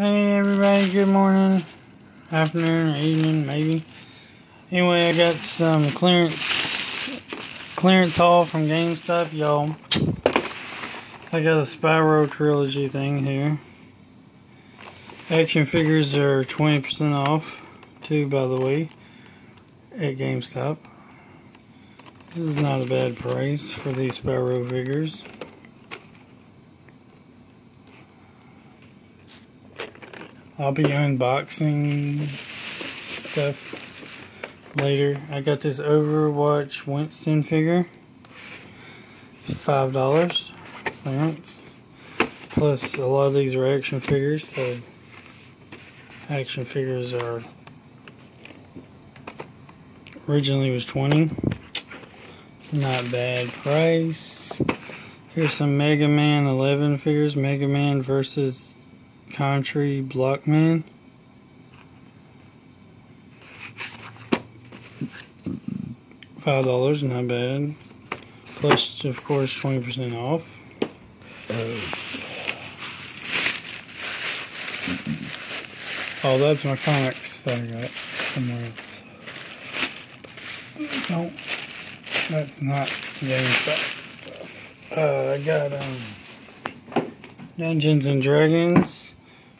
Hey everybody, good morning, afternoon, or evening, maybe. Anyway, I got some clearance clearance haul from GameStop, y'all. I got a Spyro trilogy thing here. Action figures are 20% off, too, by the way, at GameStop. This is not a bad price for these Spyro figures. I'll be unboxing stuff later. I got this Overwatch Winston figure. Five dollars clearance. Plus a lot of these are action figures, so action figures are originally was 20. It's not bad price. Here's some Mega Man 11 figures. Mega Man versus Country Blockman. Five dollars, not bad. Plus, of course, twenty percent off. Oh, that's my comics that I got somewhere else. No, that's not GameStop stuff. Uh, I got um, Dungeons and Dragons.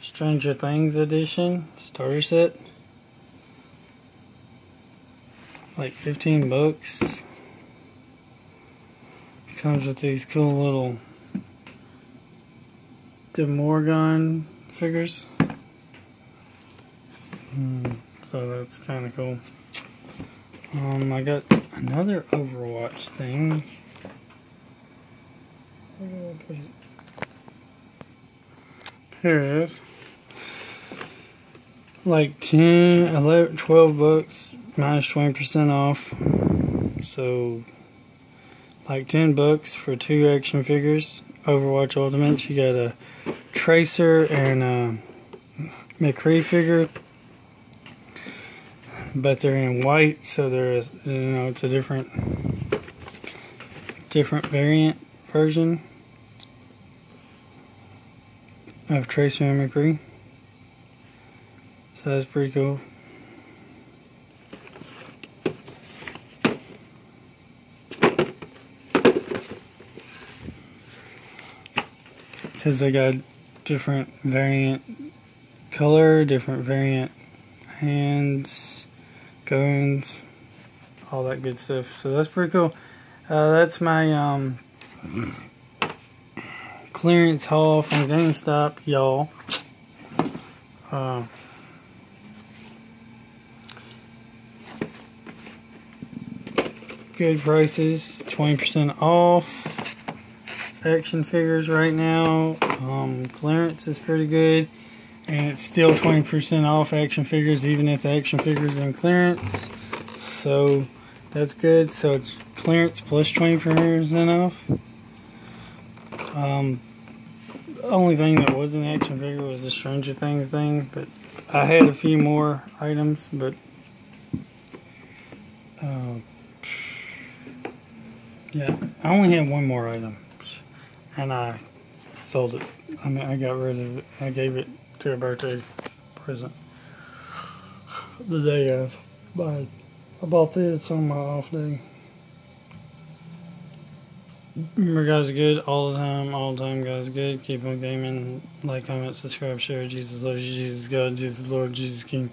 Stranger Things edition starter set. Like 15 bucks. Comes with these cool little Demogorgon figures. Hmm, so that's kind of cool. Um, I got another Overwatch thing. Here it is like 10, 11, 12 bucks minus 20% off. So, like 10 bucks for two action figures. Overwatch Ultimate. You got a Tracer and a McCree figure. But they're in white, so there's, you know, it's a different, different variant version of Tracer and McCree. So that's pretty cool. Because they got different variant color, different variant hands, guns, all that good stuff. So that's pretty cool. Uh, that's my um, clearance haul from GameStop, y'all. Uh, good prices, 20% off. Action figures right now, um, clearance is pretty good. And it's still 20% off action figures, even if the action figures in clearance. So that's good. So it's clearance plus 20% off. Um, the only thing that was an action figure was the Stranger Things thing, but I had a few more items, but uh, yeah, I only had one more item, and I sold it. I mean, I got rid of it. I gave it to a birthday present the day of. But I bought this on my off day. Remember, guys, good all the time, all the time, guys, good. Keep on gaming. Like, comment, subscribe, share. Jesus loves you, Jesus God, Jesus Lord, Jesus King,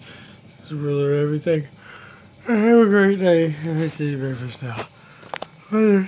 Jesus ruler, of everything. Have a great day. I see you breakfast now. Yeah.